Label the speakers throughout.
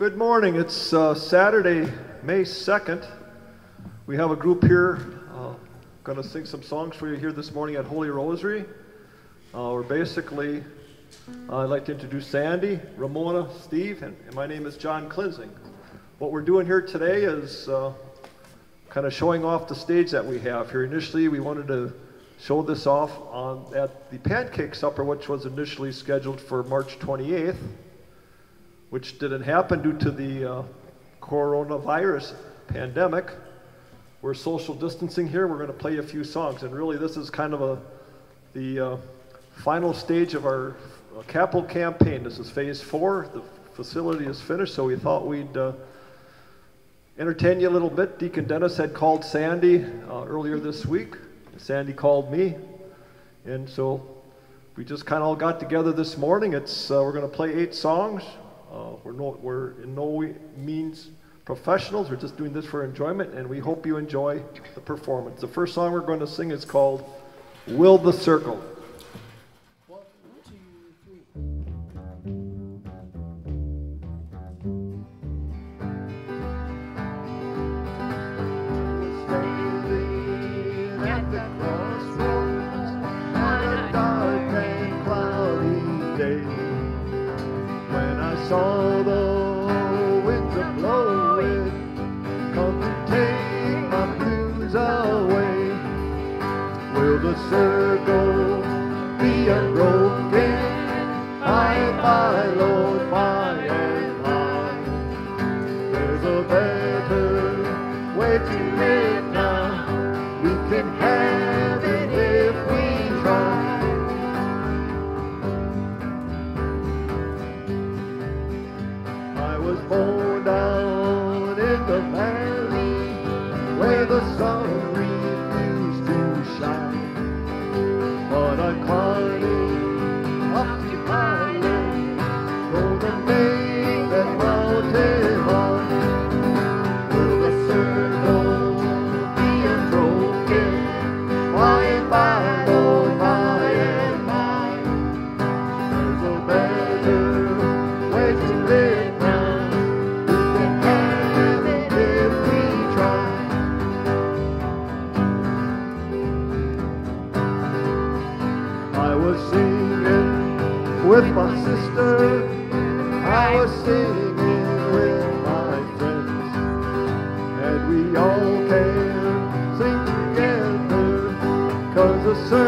Speaker 1: Good morning. It's uh, Saturday, May 2nd. We have a group here uh, going to sing some songs for you here this morning at Holy Rosary. Uh, we're basically, uh, I'd like to introduce Sandy, Ramona, Steve, and, and my name is John Klinzing. What we're doing here today is uh, kind of showing off the stage that we have here. Initially, we wanted to show this off on, at the Pancake Supper, which was initially scheduled for March 28th which didn't happen due to the uh, coronavirus pandemic. We're social distancing here. We're going to play a few songs, and really, this is kind of a the uh, final stage of our uh, capital campaign. This is phase four. The facility is finished, so we thought we'd uh, entertain you a little bit. Deacon Dennis had called Sandy uh, earlier this week. Sandy called me, and so we just kind of all got together this morning. It's uh, we're going to play eight songs. Uh, we're, no, we're in no means professionals. We're just doing this for enjoyment, and we hope you enjoy the performance. The first song we're going to sing is called Will the Circle. All the winds are blowing. Come and take my blues away. Will the circle be unbroken? Lord, and. There's a better way to live.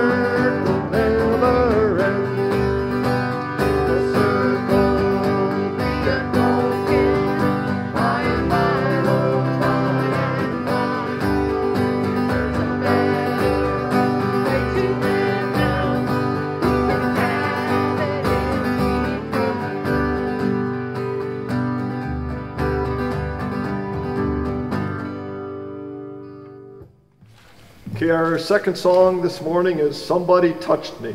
Speaker 1: Never. Our second song this morning is Somebody Touched Me.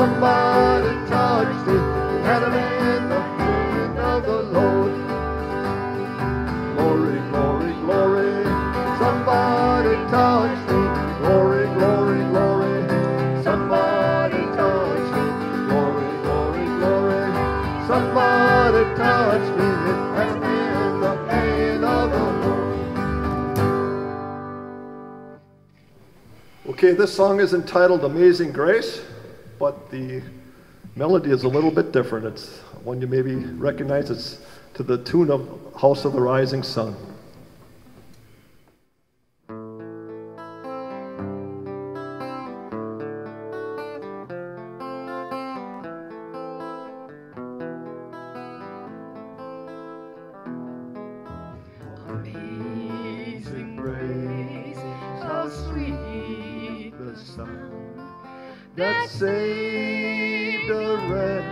Speaker 1: Somebody touched it, in the of the Lord. Glory, glory, glory. Somebody touched it, glory, glory, glory. Somebody touched it, glory, glory, glory. Somebody touched. Okay, this song is entitled Amazing Grace but the melody is a little bit different. It's one you maybe recognize. It's to the tune of House of the Rising Sun. That saved a wretch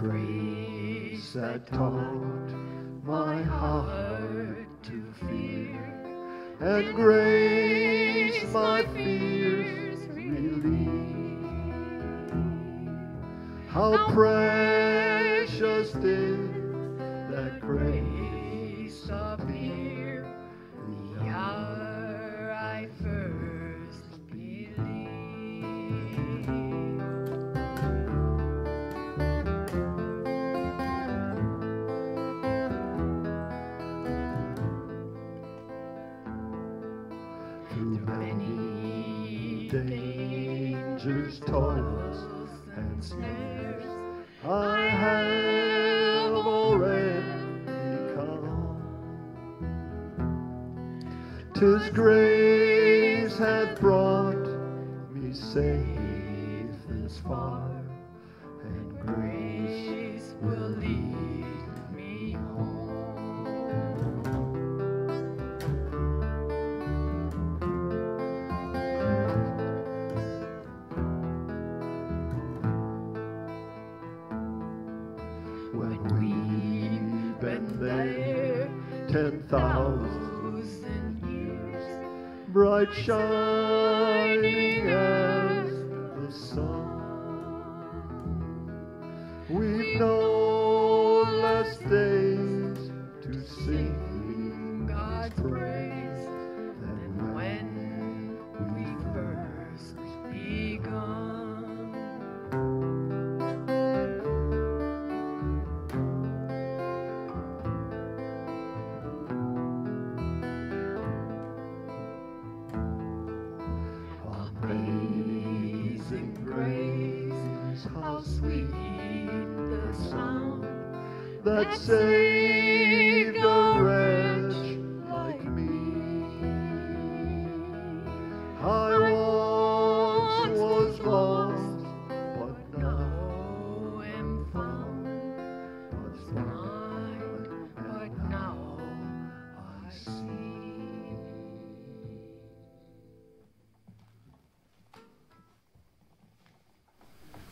Speaker 1: grace that taught my heart to fear, and grace my fears relieved. How precious many dangers, toils, and snares. I have already come. Tis grace hath brought me safe bright shining as the sun.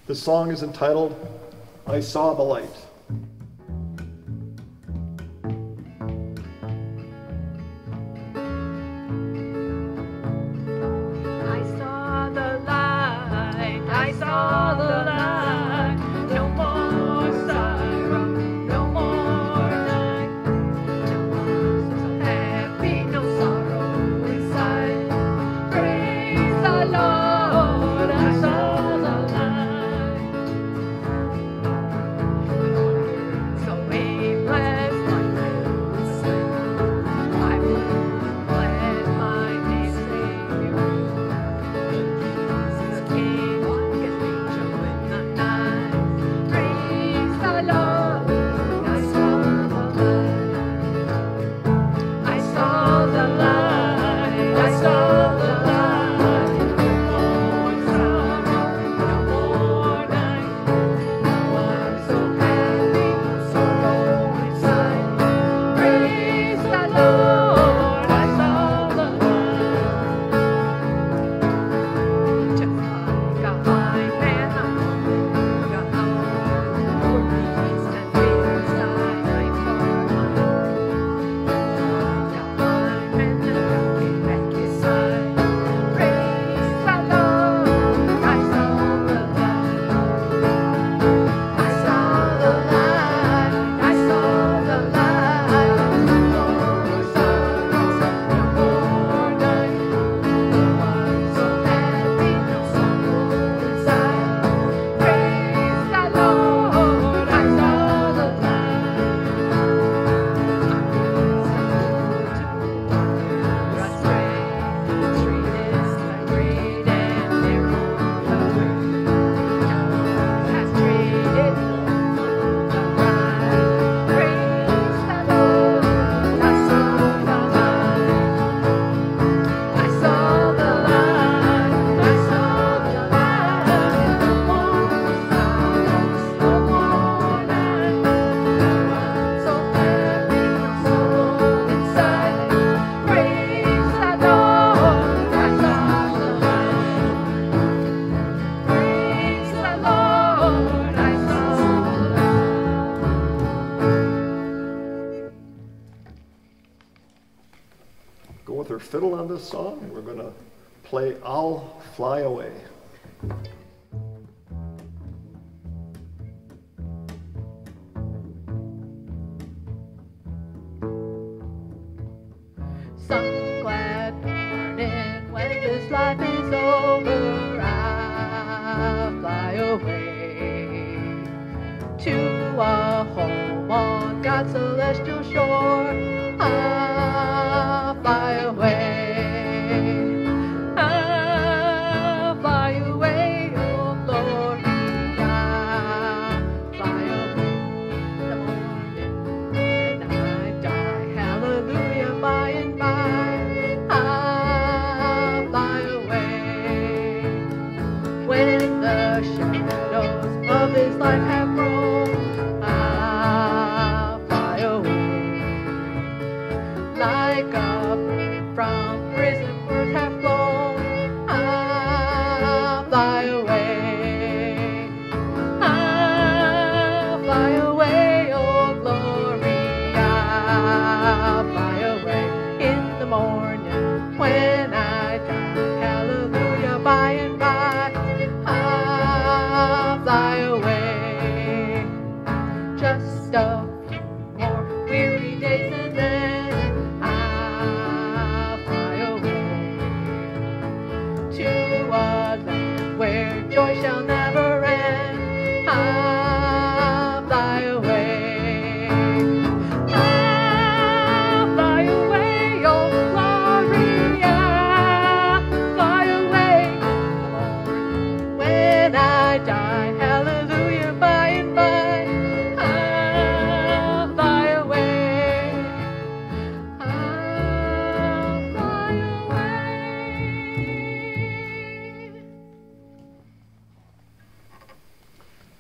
Speaker 1: The song is entitled I Saw the Light. silver fiddle on this song, and we're going to play I'll Fly Away.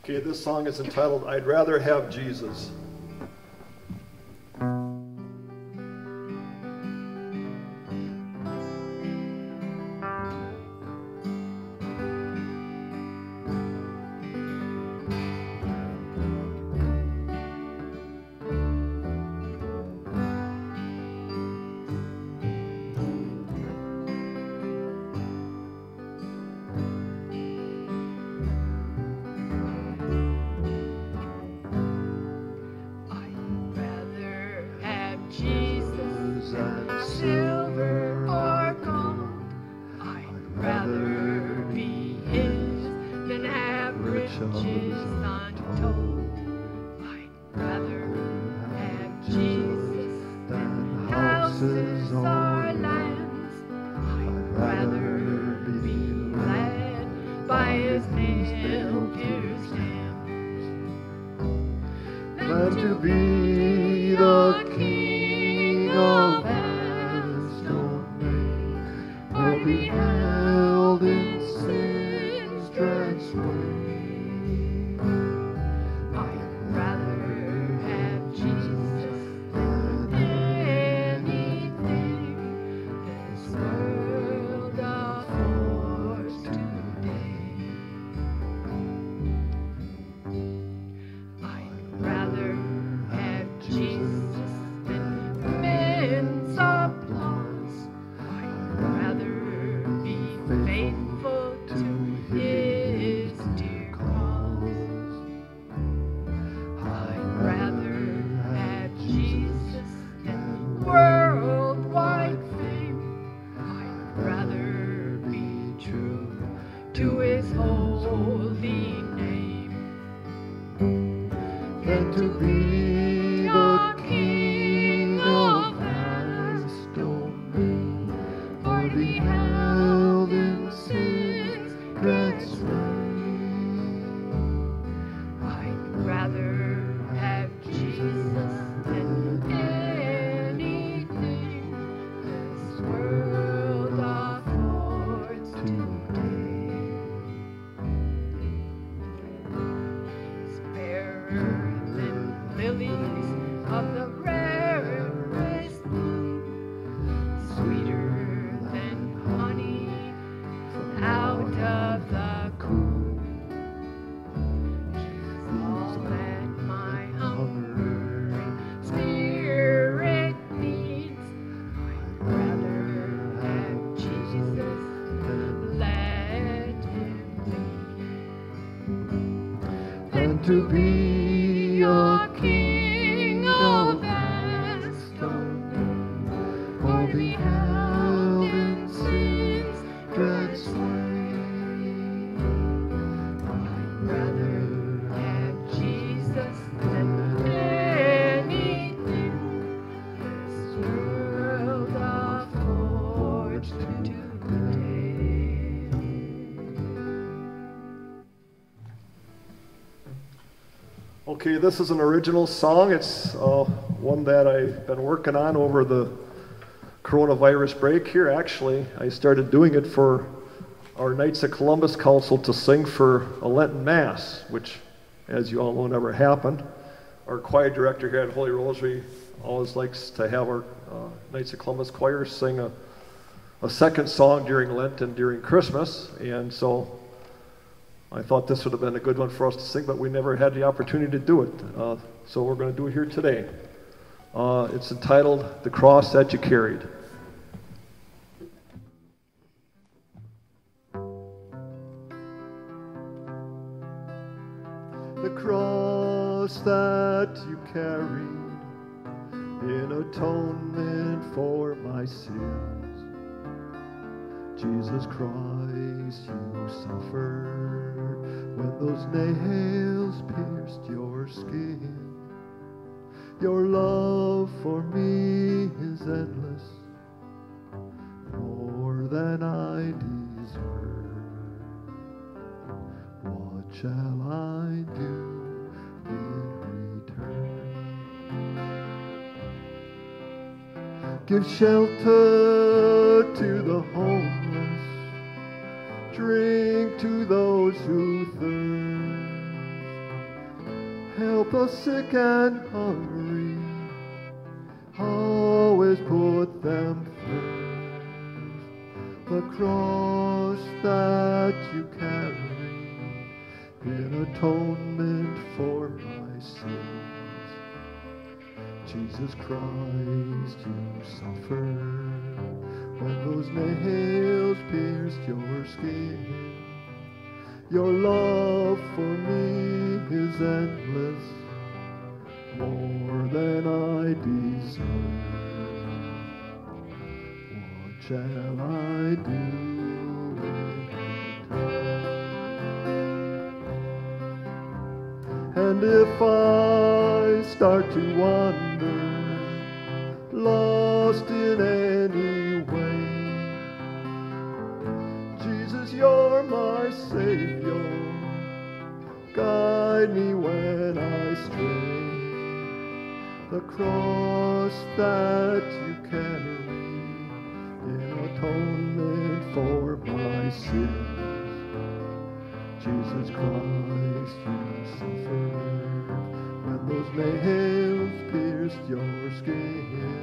Speaker 1: Okay, this song is entitled I'd Rather Have Jesus. To be this is an original song. It's uh, one that I've been working on over the coronavirus break here. Actually, I started doing it for our Knights of Columbus Council to sing for a Lenten Mass, which, as you all know, never happened. Our choir director here at Holy Rosary always likes to have our uh, Knights of Columbus choir sing a, a second song during Lent and during Christmas, and so I thought this would have been a good one for us to sing, but we never had the opportunity to do it. Uh, so we're going to do it here today. Uh, it's entitled The Cross That You Carried. The cross that you carried in atonement for my sins. Jesus Christ, you suffered when those nails pierced your skin. Your love for me is endless, more than I deserve. What shall I do in return? Give shelter to the homeless, drink to those who thirst, help the sick and hungry, always put them first. The cross that you carry in atonement for my sins. Jesus Christ, you suffered when those nails pierced your skin. Your love for me is endless, more than I deserve. What shall I do? And if I start to wander, Guide me when I stray. The cross that you carry in atonement for my sins. Jesus Christ, you suffered when those nails pierced your skin.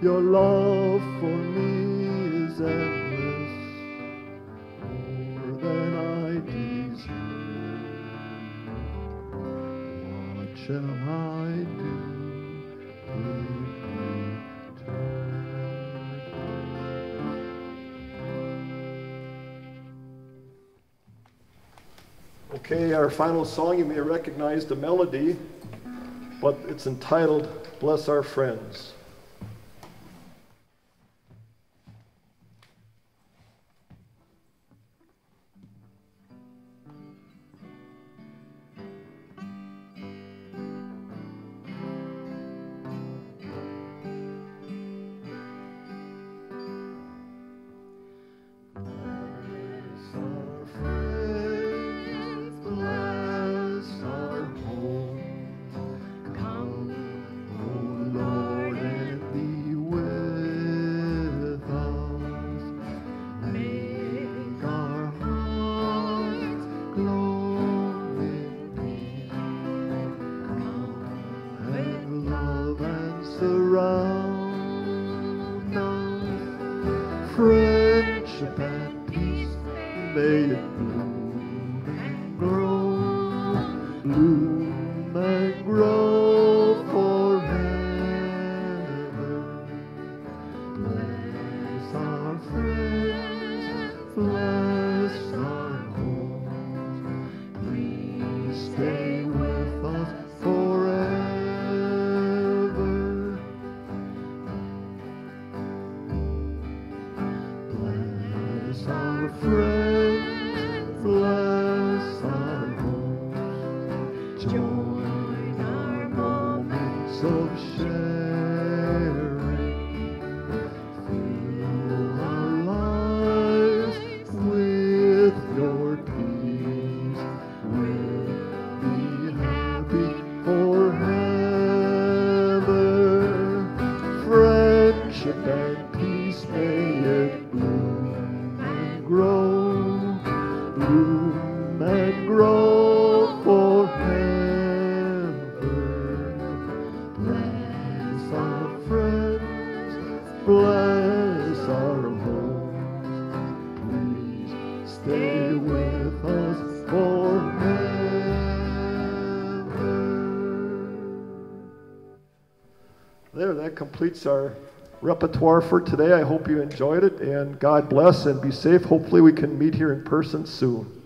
Speaker 1: Your love for me shall I do return? Okay, our final song, you may recognize the melody, but it's entitled Bless Our Friends. Friends, and peace may it bloom and grow, bloom and grow forever. Bless our friends, bless our homes. Please stay with us forever. There, that completes our repertoire for today. I hope you enjoyed it, and God bless and be safe. Hopefully, we can meet here in person soon.